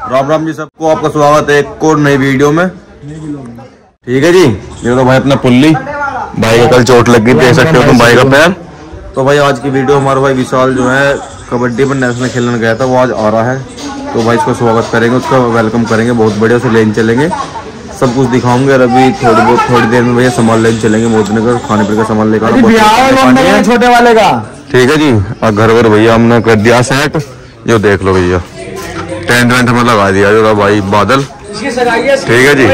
राम राम जी सबको आपका स्वागत है एक और नई वीडियो में। ठीक है जी? ये तो भाई अपना पुल्ली। भाई का कल चोट लग गई देख सकते हो तुम भाई का पैर तो भाई आज की वीडियो हमारा भाई विशाल जो है कबड्डी पर नेशनल खेलने गया था वो आज आ रहा है। तो भाई इसका स्वागत करेंगे उसका वेलकम करेंगे बहुत बढ़िया से लेन चलेंगे। सब कुछ दिखाऊँगे और अभी थोड़ी बहुत थोड़ी देर में भैया सामान लेने चलेंगे मोदने का खाने पीने का सामान लेकर। छोटे वाले का। ठीक है जी घर घर भैया हमने कर दिया सेट जो देख लो भैया। टेंट वेंट हमें लगा दिया। जो भाई, बादल। ठीक है जी।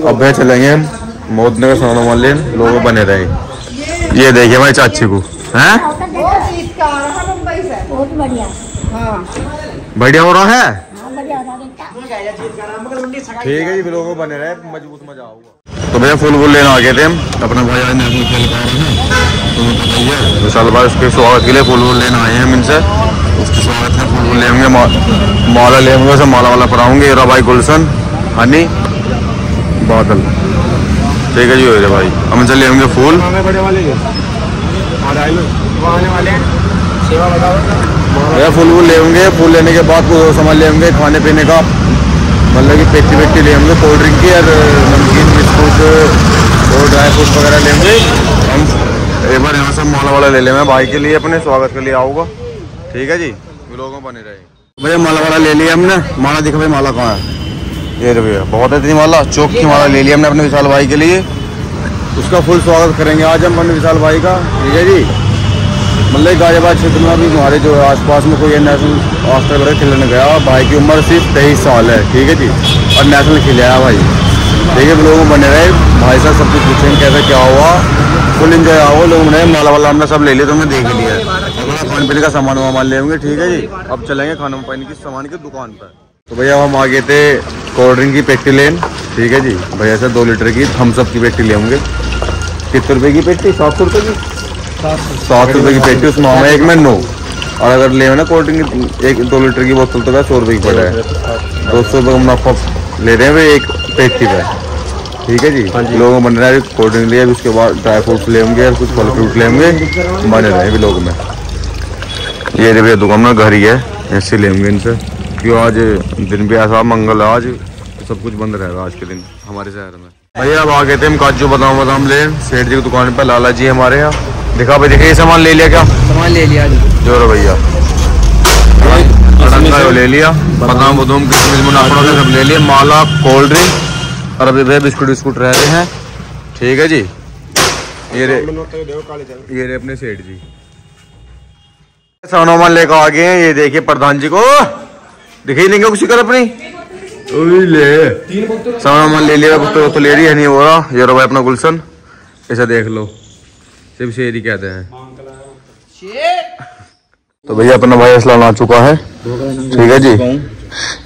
अब भैया चलेंगे हम। मोदने का सोना मान लोग बने रहे। ये देखिए भाई चाची को। हैं? बढ़िया हो रहा है? ठीक है जी लोगों बने रहे। मज़बूत मज़ा आऊँगा तो भैया, फुल फुल लेना आ गए थे हम। अपना भाई आज नेशनल खेल पा रहे हैं। तो विशाल भाई, उसके स्वागत के लिए फुल फुल लेना आए हैं हम इनसे। उसके स्वागत में फुल माला लेंगे सब माला वाला पढ़ाऊँगे रहा भाई गुलशन हनी बादल। ठीक है जी हो भाई। हम इनसे लेंगे फूल। बड़े वाले आने वाले सेवा भैया फूल वूल लेंगे फूल लेने के बाद कुछ सामान लेंगे खाने पीने का। मतलब कि पेटी वेटी लेंगे कोल्ड ड्रिंक की और नमकीन बिस्कुट और ड्राई फ्रूट वगैरह लेंगे हम एक बार यहाँ से माला वाला ले लेंगे। भाई के लिए अपने स्वागत के लिए आऊँगा ठीक है जी? लोगों बने रहे। भैया माला वाला ले लिया हमने। माला दिखा भाई माला कहाँ है? ये भैया बहुत है इतनी माला। चौक की माला ले लिया हमने अपने विशाल भाई के लिए। उसका फुल स्वागत करेंगे आज हम अपने विशाल भाई का। ठीक है जी? मतलब गाजियाबाद क्षेत्र में अभी हमारे जो आसपास में कोई नेशनल हॉस्टल वगैरह खेलने गया भाई की उम्र सिर्फ़ तेईस साल है। ठीक है जी? और नेशनल खेले आया भाई। ठीक है लोगों बने रहे। भाई साहब सब कुछ पूछेंगे कैसे क्या हुआ। फुल इंजॉय आओ लोगों ने माला वाला हमने सब ले लिया तो हमने देख लिया। खाने पीने का सामान वामान ले होंगे ठीक है जी? अब चलेंगे खाना पानी की सामान की दुकान पर। तो भैया हम आ गए थे कोल्ड ड्रिंक की पेटी लेन ठीक है जी? भैया से दो लीटर की थम्सअप की पेटी ले होंगे। कितने रुपए की पेटी? सात सौ रुपये की? सात सौ रुपए की पेटी उसमें हमें एक में नौ। और अगर ले ना कोल्ड ड्रिंक एक दो लीटर की बोतल तो क्या सौ रुपए की पड़ा? है दो सौ रुपये का मुनाफा ले रहे हैं वे एक पेटी पे। ठीक है जी? लोगों बन रहा है कोल्ड ड्रिंक लिया उसके बाद ड्राई फ्रूट्स ले होंगे कुछ फल फ्रूट ले होंगे बने रहे भी लोग में। ये भैया दुकान में घर ही है ऐसे ले होंगे इनसे क्यों आज दिन भी ऐसा मंगल है आज तो सब कुछ बंद रहेगा आज के दिन हमारे शहर में। भैया अब आ गए थे हम काजू बादाम बादाम ले सेठ जी की दुकान पे लाला जी हमारे यहाँ। दिखा भाई देखिए ये सामान ले लिया क्या? सामान ले लिया जी। जो रो भैया। ले लिया। बादाम बुदाम किशमिश मुनाफा सब ले लिया माला कोल्ड ड्रिंक और अभी भैया बिस्कुट विस्कुट रह रहे हैं। ठीक है जी। ये रे ये रे अपने सेठ जी। सामान वामान लेकर आ गए हैं ये देखिए प्रधान जी को। दिखाई देंगे कुछ कर अपनी? ले। सोनोमन ले लिया तो, तो ले रही है नहीं हो रहा। ये रो भाई अपना गुलशन ऐसा देख लो। सिर्फ़ शेर ही कहते हैं। तो भैया अपना भाई इस्लाम आ चुका है। ठीक है जी।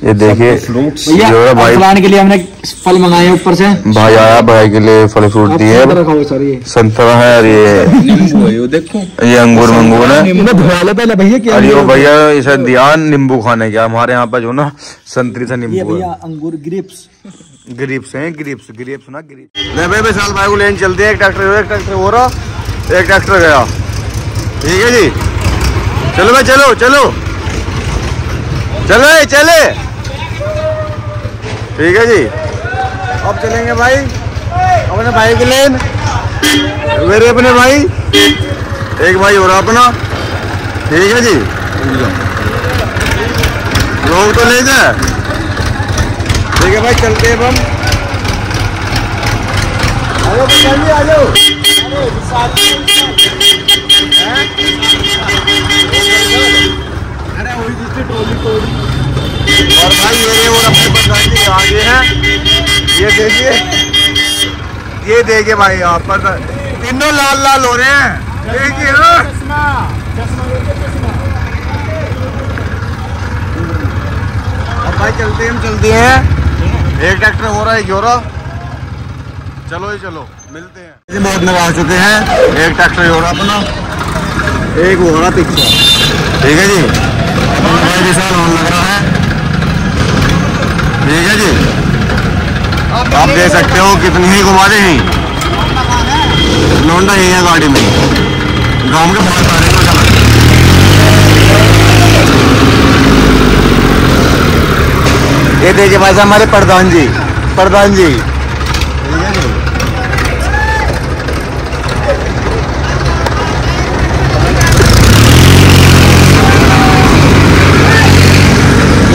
ये देखिए भैया भाई फलाने के लिए हमने फल मंगाए ऊपर से। भाई आया भाई के लिए फल फ्रूट दिए। संतरा खाओ सर ये संतरा है और ये देखो। ये अंगूर मंगूर है। लो पहले भैया क्या इसे दिया नींबू खाने का हमारे यहाँ पर जो ना संतरी सा ये नींबू भैया अंगूर ग्रिप्स ग्रिप्स हैं ग्रिप्स ग्रिप्स ना ग्रिप्स ले भाई विशाल भाई को लेने चलते हैं। एक ट्रैक्टर एक ट्रैक्टर हो रहा। एक ट्रैक्टर गया। ठीक है जी। चलो भाई चलो चलो। चलो चले। ठीक है जी। अब चलेंगे भाई, अपने भाई के लेन। मेरे अपने भाई। एक भाई रहा अपना। ठीक है जी। लोग तो ले जाए। ठीक है भाई, चलते हैं हम। आ जाओ आ जाओ और भाई, ये और अपने जी आगे हैं। ये देखिए। ये देखिए भाई, यहाँ पर तीनों लाल लाल हो रहे हैं। देखिए ना अब भाई, चलते हैं, हम चलते हैं। एक ट्रैक्टर हो रहा है हो रहा चलो ही चलो। मिलते हैं। बहुत में आ चुके हैं। एक ट्रैक्टर हो रहा अपना। एक हो रहा पीछे। ठीक है जी। भाई विशाल होने लग रहा है। ठीक है जी। आप देख सकते हो कितनी ही घुमा रहे हैं। लौंडा यही है गाड़ी में। गाँव के बहुत सारे ये देखिए भाई साहब, हमारे प्रधान जी प्रधान जी ठीक है जी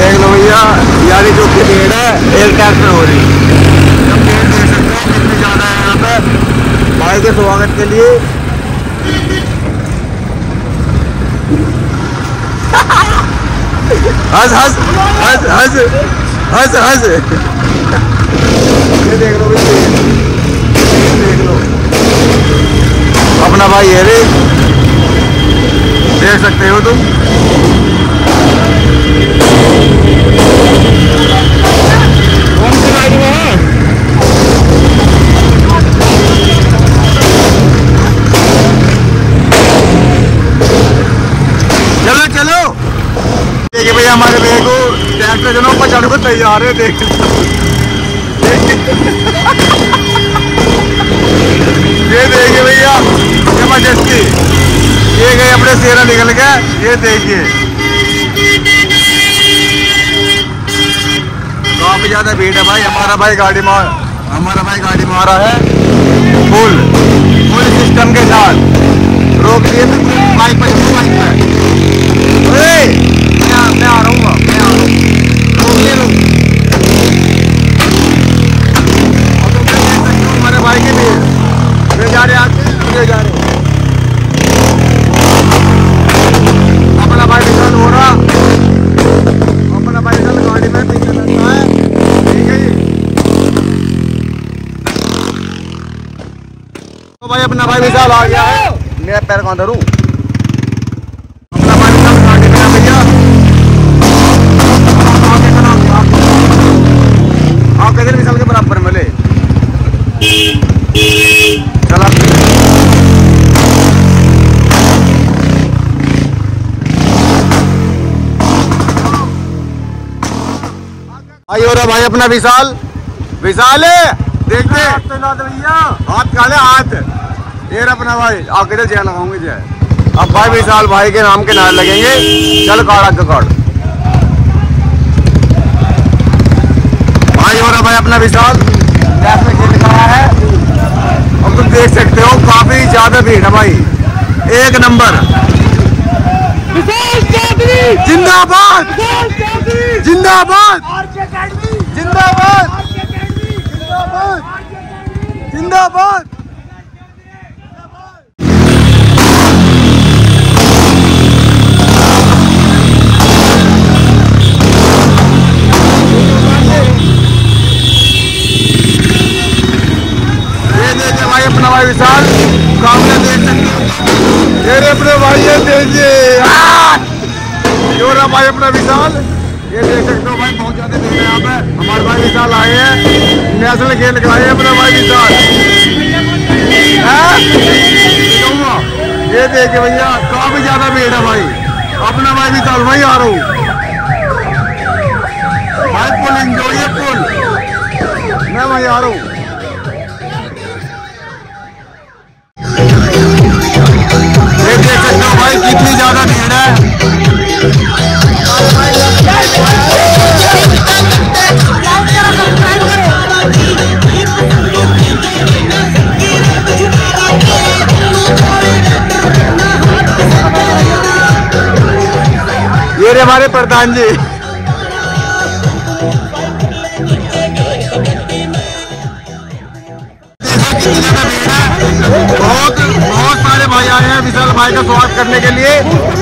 देख लो भैया यारी जो की भीड़ है एक ट्रैक्टर हो रही जब भीड़ देख सकते हो कितनी ज़्यादा है यहाँ पे भाई के स्वागत के लिए। हंस हंस हंस हंस हंस हंस। ये देख लो देख लो। अपना भाई है रे। देख सकते हो तुम। हमारे को ट्रैक्टर जो ना ऊपर चढ़ को तैयार है, देख। ये देखिए भैया, ज़बरदस्ती। ये गए अपने सेरा निकल गया ये देखिए। काफ़ी ज़्यादा भीड़ है भाई, हमारा भाई गाड़ी मार, हमारा भाई गाड़ी मारा है। फुल फुल सिस्टम के साथ। रोक दिए बाइक बाइक पर अरे मैं आ- मैं आ रहा हूँ मैं आ रहा हूँ रोक दिए लोग और तुम देख सकते हो हमारे भाई की भीड़ वे जा रहे आगे वे जा रहे अपना भाई निशान हो रहा अपना भाई निशान गाड़ी में पीछे लगता है ठीक है जी तो भाई अपना भाई विशाल आ गया है। मेरा पैर कौन धरूं? अपना भाई विशाल भैया विशाल के बराबर मिले। चला। भाई हो भाई अपना विशाल। विशाल! है देखते भैया हाथ काले हाथ। ये अपना भाई आप किधर जय लगाऊँगे जय। अब भाई विशाल भाई के नाम के नारे लगेंगे। चल काड़ आगे काड़ भाई हो रहा भाई अपना विशाल। में खेल रहा है। अब तुम देख सकते हो काफ़ी ज़्यादा भीड़ है भाई। एक नंबर। जिंदाबाद। जिंदाबाद। जिंदाबाद। जिंदाबाद। भाई अपना भाई विशाल सामने देख सकते हो अपने भाई देखिए आ! भाई अपना विशाल? ये देख सकते हो भाई, बहुत ज़्यादा भीड़ है यहाँ पे। हमारे भाई विशाल आए हैं। नेशनल खेल के आए हैं अपना भाई विशाल? ये देखिए भैया, काफ़ी ज़्यादा भीड़ है भाई। अपना भाई विशाल भाई आ रहा हूँ। भाई, पुल एंजॉय है, पुल। मैं वही आ रहा हूँ। ये देख सकते हो भाई, कितनी ज़्यादा भीड़ है। प्रधान जी। बहुत बहुत सारे भाई आए हैं, विशाल भाई का स्वागत करने के लिए।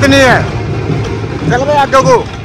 कितनी है? चल भाई आगे को।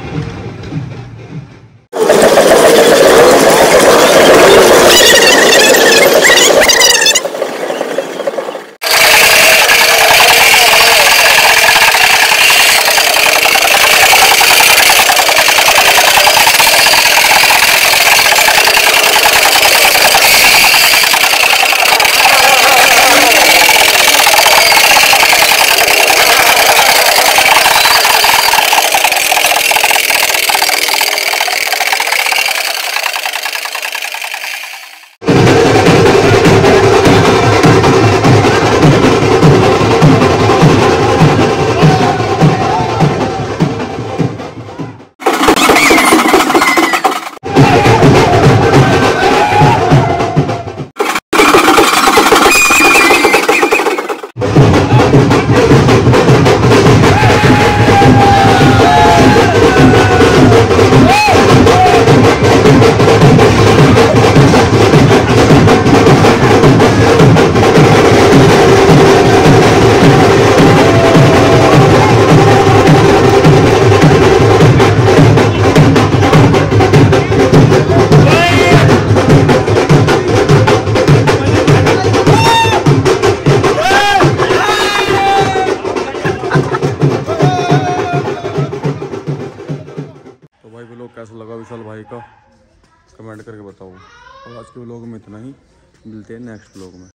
आज के ब्लॉग में इतना ही। मिलते हैं नेक्स्ट ब्लॉग में।